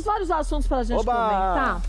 Temos vários assuntos pra gente Oba! comentar.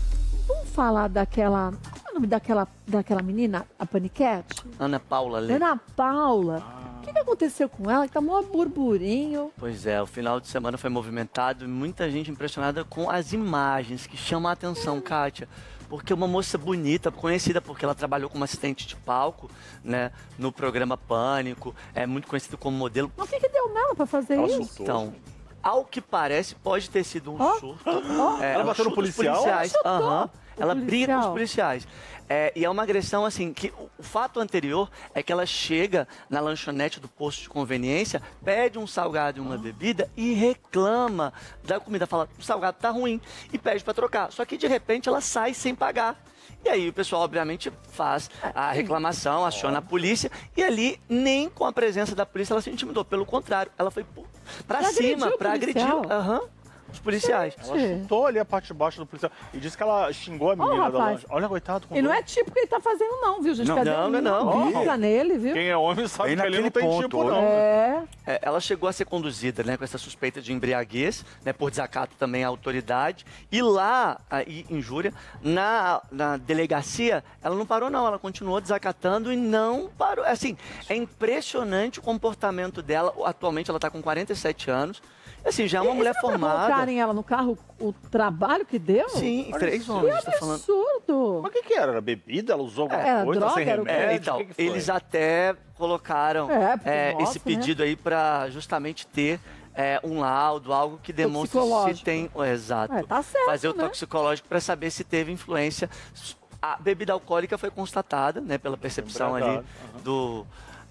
Vamos falar daquela. Qual é o nome daquela, daquela menina, a Paniquete? Ana Paula Lê. Ana Paula. O que, que aconteceu com ela? Que tá mó burburinho. Pois é, o final de semana foi movimentado e muita gente impressionada com as imagens que chamam a atenção, Kátia. Porque uma moça bonita, conhecida porque ela trabalhou como assistente de palco, né, no programa Pânico, é muito conhecida como modelo. Mas o que, que deu nela pra fazer Ela isso? surtou. Então, ao que parece, pode ter sido um Ó, surto. ó. É, Ela um bateu no policial? policiais. Aham. O Ela briga com os policial. policiais. É, e é uma agressão, assim, que o, fato anterior é que ela chega na lanchonete do posto de conveniência, pede um salgado e uma bebida e reclama da comida. Fala, o salgado tá ruim e pede pra trocar. Só que, de repente, ela sai sem pagar. E aí o pessoal, obviamente, faz a reclamação, aciona a polícia. E ali, nem com a presença da polícia, ela se intimidou. Pelo contrário, ela foi pu- pra Pra agredir cima, o pra agredir policial? Os policiais. Ela chutou ali a parte de baixo do policial. E disse que ela xingou a menina da rapaz. lanche. Olha, coitado. com E não é tipo que ele tá fazendo, não, viu, gente? Não, Cadê não, ele? não, não. Bica nele, viu? Quem é homem sabe Bem que ali não naquele tem ponto, tipo, olha. não. É. É, ela chegou a ser conduzida né, com essa suspeita de embriaguez, né, por desacato também à autoridade. E lá, aí, injúria, na, na delegacia, ela não parou, não. Ela continuou desacatando e não parou. Assim, é impressionante o comportamento dela. Atualmente, ela está com 47 anos. Assim, já é uma E mulher formada. colocarem ela no carro, o trabalho que deu? Sim, Olha três só. homens, Que tá falando. absurdo. Mas o que que era? Era bebida? Ela usou alguma Era coisa? droga, sem remédio? É, então, que que eles até colocaram É, é, nossa, esse né? pedido aí para justamente ter é, um laudo, algo que demonstre se tem. oh, exato. É, tá certo, Fazer o né? toxicológico para saber se teve influência. A bebida alcoólica foi constatada, né, pela percepção ali Embriagado, do.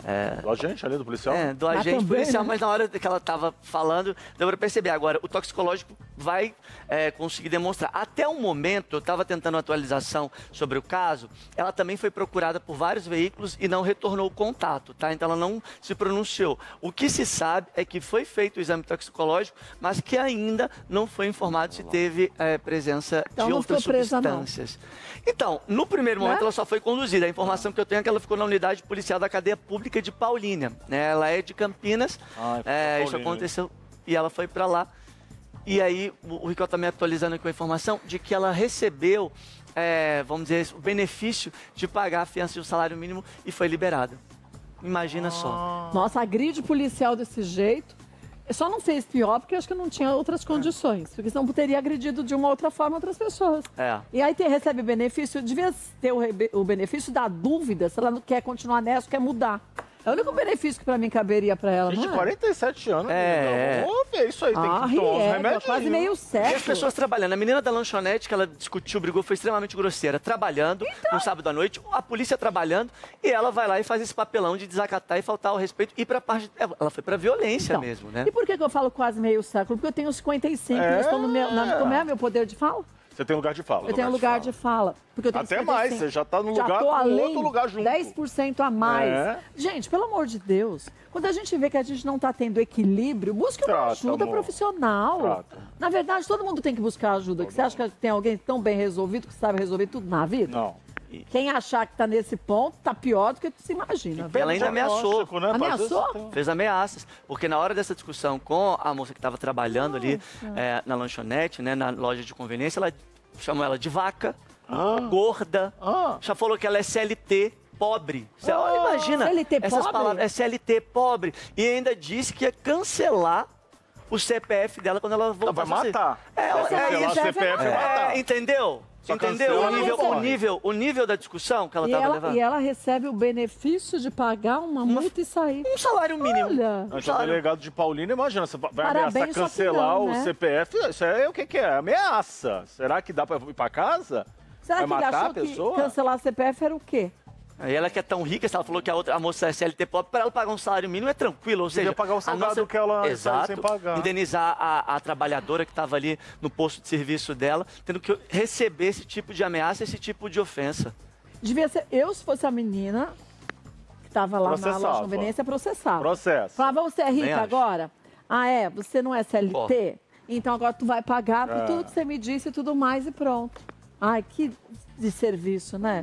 É, Do agente ali, do policial? é, do Mas agente também, policial, né? mas na hora que ela estava falando, deu para perceber. Agora, o toxicológico vai é, conseguir demonstrar. Até o momento, eu estava tentando atualização sobre o caso, ela também foi procurada por vários veículos e não retornou o contato, tá? Então ela não se pronunciou. O que se sabe é que foi feito o exame toxicológico, mas que ainda não foi informado se teve é, presença Então de outras presa, substâncias. Então, no primeiro momento, Né? ela só foi conduzida. A informação que eu tenho é que ela ficou na unidade policial da cadeia pública de Paulínia. né? Ela é de Campinas. Ah, foi É, pra isso Paulínia. aconteceu e ela foi para lá. E aí, o, Ricardo está me atualizando aqui com a informação de que ela recebeu, é, vamos dizer, o benefício de pagar a fiança de um salário mínimo e foi liberada. Imagina Ah. só. Nossa, agride policial desse jeito. Só não fez pior porque acho que não tinha outras condições. Porque senão teria agredido de uma outra forma outras pessoas. É. E aí te, recebe benefício, devia ter o, o benefício da dúvida se ela não quer continuar nessa, quer mudar. É o único benefício que pra mim caberia pra ela, Gente, não é? 47 anos. É, menina. Ô, velho, isso aí tem Ah, que tomar uns riega, remédios. quase meio E as século. pessoas trabalhando. A menina da lanchonete que ela discutiu, brigou, foi extremamente grosseira. Trabalhando, Então. no sábado à noite, a polícia trabalhando, e ela vai lá e faz esse papelão de desacatar e faltar ao respeito. E pra parte. Ela foi pra violência Então, mesmo, né? E por que, que eu falo quase meio século? Porque eu tenho 55 É. eu estou no meu. Na, como é meu poder de fala? Você tem lugar de fala. Eu tenho lugar de fala. Porque eu tenho Até 55. mais, você já tá no Já lugar tô além, outro lugar junto. 10% a mais. É. Gente, pelo amor de Deus, quando a gente vê que a gente não está tendo equilíbrio, busque uma Trata, ajuda amor. profissional. Trata. Na verdade, todo mundo tem que buscar ajuda. Que você acha que tem alguém tão bem resolvido que sabe resolver tudo na vida? Não. Quem achar que está nesse ponto, está pior do que se imagina. viu? Ela ainda ameaçou. Né? Ameaçou? Tem- Fez ameaças. Porque na hora dessa discussão com a moça que estava trabalhando ali é, na lanchonete, né, na loja de conveniência, ela chamou ela de vaca, gorda, Ah. já falou que ela é CLT. Pobre. Você olha, imagina. CLT essas pobre? palavras. É CLT pobre. E ainda disse que ia cancelar o CPF dela quando ela voltar. vai matar. É, Vai é cancelar isso. o CPF vai É, matar. entendeu? Só entendeu? O nível, o, nível, o nível da discussão que ela estava levando. e ela recebe o benefício de pagar uma multa e sair. Um salário mínimo. Olha. Então, o Salário- delegado de Paulina, imagina, você vai Parabéns, ameaçar cancelar opinião, o né? CPF. Isso é o que, que é? Ameaça. Será que dá pra ir pra casa? Será Vai que ele matar achou a pessoa? que cancelar CPF era o quê? Aí ela que é tão rica, se ela falou que a, outra, a moça é CLT pobre, para ela pagar um salário mínimo é tranquilo. Ou Podia seja, pagar o a salgado que ela saiu Exato, sem pagar. indenizar a, a trabalhadora que estava ali no posto de serviço dela, tendo que receber esse tipo de ameaça, esse tipo de ofensa. Devia ser, eu se fosse a menina que estava lá na loja de Processava. conveniência, processava. Processo. Falava, você é rica agora? Ah, é? Você não é CLT? Então agora tu vai pagar por É. tudo que você me disse e tudo mais e pronto. Ai, que de serviço, né?